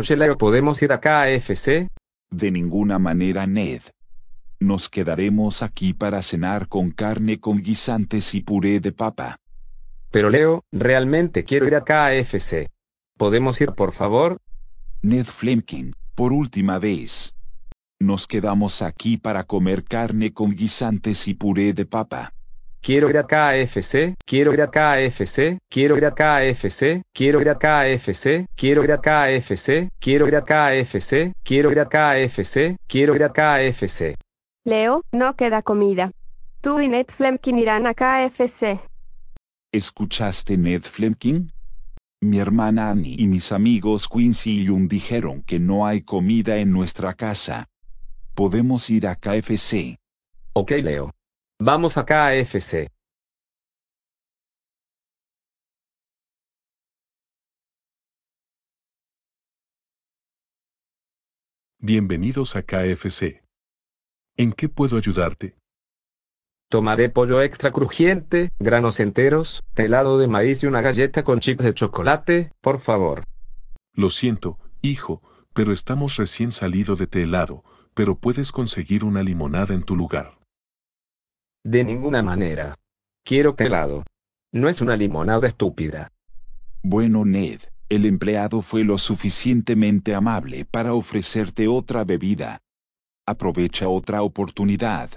Oye Leo, ¿podemos ir a KFC? De ninguna manera, Ned. Nos quedaremos aquí para cenar con carne con guisantes y puré de papa. Pero Leo, realmente quiero ir a KFC. ¿Podemos ir por favor? Ned Flemkin, por última vez. Nos quedamos aquí para comer carne con guisantes y puré de papa. Quiero ir a KFC, quiero ir a KFC, quiero ir a KFC, quiero ir a KFC, quiero ir a KFC, quiero ir a KFC, quiero ir a KFC, quiero ir a KFC. Leo, no queda comida. Tú y Ned Flemkin irán a KFC. ¿Escuchaste Ned Flemkin? Mi hermana Annie y mis amigos Quincy y Jun dijeron que no hay comida en nuestra casa. Podemos ir a KFC. Ok Leo. Vamos a KFC. Bienvenidos a KFC. ¿En qué puedo ayudarte? Tomaré pollo extra crujiente, granos enteros, helado de maíz y una galleta con chips de chocolate, por favor. Lo siento, hijo, pero estamos recién salido de té helado, pero puedes conseguir una limonada en tu lugar. De ninguna manera. Quiero helado. No es una limonada estúpida. Bueno, Ned, el empleado fue lo suficientemente amable para ofrecerte otra bebida. Aprovecha otra oportunidad.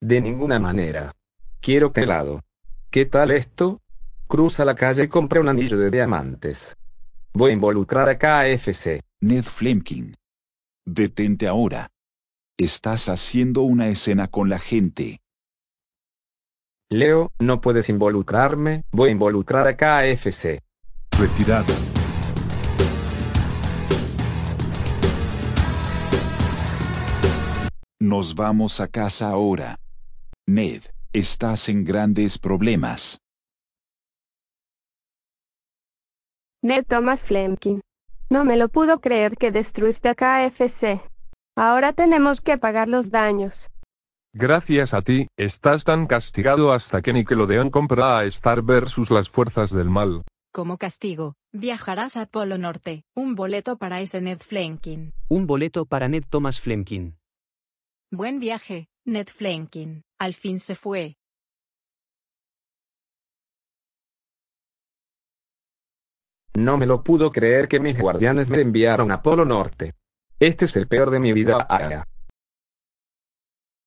De ninguna manera. Quiero helado. ¿Qué tal esto? Cruza la calle y compra un anillo de diamantes. Voy a involucrar a KFC. Ned Flemkin. Detente ahora. Estás haciendo una escena con la gente. Leo, no puedes involucrarme, voy a involucrar a KFC. Retirado. Nos vamos a casa ahora. Ned, estás en grandes problemas. Ned Thomas Flemkin. No me lo pudo creer que destruiste a KFC. Ahora tenemos que pagar los daños. Gracias a ti, estás tan castigado hasta que Nickelodeon compra a Star versus las fuerzas del mal. Como castigo, viajarás a Polo Norte, un boleto para ese Ned Flemkin. Un boleto para Ned Thomas Flemkin. Buen viaje, Ned Flemkin. Al fin se fue. No me lo pudo creer que mis guardianes me enviaron a Polo Norte. Este es el peor de mi vida. Ah,